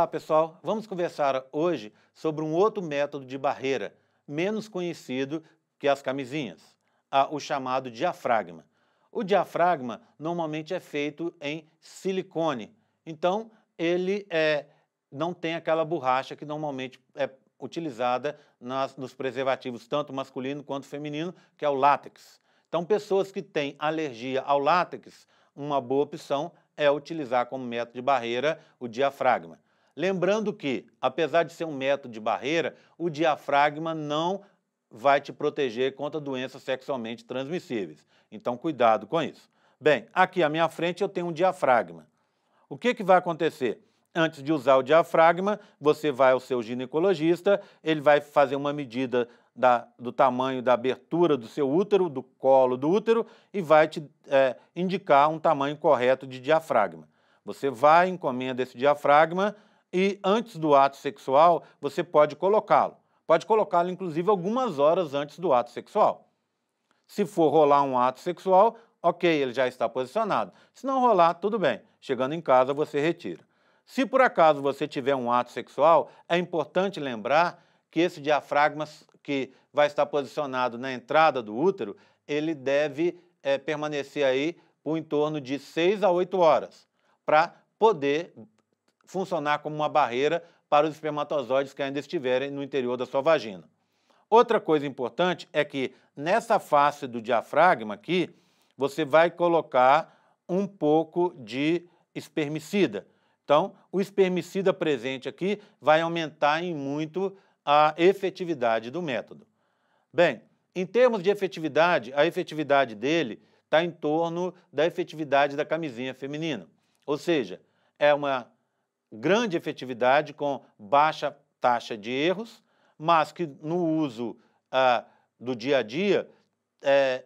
Olá, pessoal. Vamos conversar hoje sobre um outro método de barreira, menos conhecido que as camisinhas, o chamado diafragma. O diafragma normalmente é feito em silicone, então ele é, não tem aquela borracha que normalmente é utilizada nas, nos preservativos, tanto masculino quanto feminino, que é o látex. Então, pessoas que têm alergia ao látex, uma boa opção é utilizar como método de barreira o diafragma. Lembrando que, apesar de ser um método de barreira, o diafragma não vai te proteger contra doenças sexualmente transmissíveis. Então, cuidado com isso. Bem, aqui à minha frente eu tenho um diafragma. O que, que vai acontecer? Antes de usar o diafragma, você vai ao seu ginecologista, ele vai fazer uma medida da, do tamanho da abertura do seu útero, do colo do útero, e vai te é, indicar um tamanho correto de diafragma. Você vai, encomenda esse diafragma e antes do ato sexual você pode colocá-lo. Pode colocá-lo, inclusive, algumas horas antes do ato sexual. Se for rolar um ato sexual, ok, ele já está posicionado. Se não rolar, tudo bem. Chegando em casa, você retira. Se por acaso você tiver um ato sexual, é importante lembrar que esse diafragma que vai estar posicionado na entrada do útero, ele deve é, permanecer aí por em torno de 6 a 8 horas, para poder funcionar como uma barreira para os espermatozoides que ainda estiverem no interior da sua vagina. Outra coisa importante é que nessa face do diafragma aqui, você vai colocar um pouco de espermicida. Então, o espermicida presente aqui vai aumentar em muito a efetividade do método. Bem, em termos de efetividade, a efetividade dele está em torno da efetividade da camisinha feminina. Ou seja, é uma grande efetividade com baixa taxa de erros, mas que no uso ah, do dia a dia é,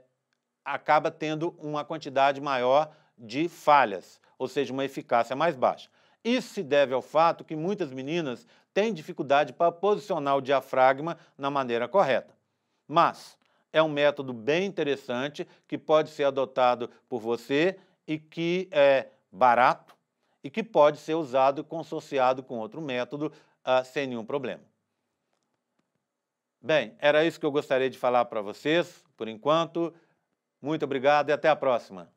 acaba tendo uma quantidade maior de falhas, ou seja, uma eficácia mais baixa. Isso se deve ao fato que muitas meninas têm dificuldade para posicionar o diafragma na maneira correta. Mas é um método bem interessante que pode ser adotado por você e que é barato, e que pode ser usado e consorciado com outro método uh, sem nenhum problema. Bem, era isso que eu gostaria de falar para vocês por enquanto. Muito obrigado e até a próxima.